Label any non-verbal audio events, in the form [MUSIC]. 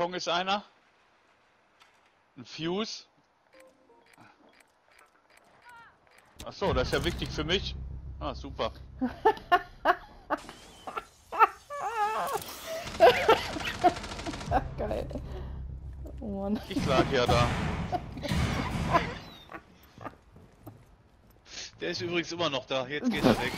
Balkon ist einer. Ein Fuse. Achso, das ist ja wichtig für mich. Ah, super. [LAUGHS] Geil. Oh Mann. Ich lag ja da. [LAUGHS] Der ist übrigens immer noch da. Jetzt geht er weg.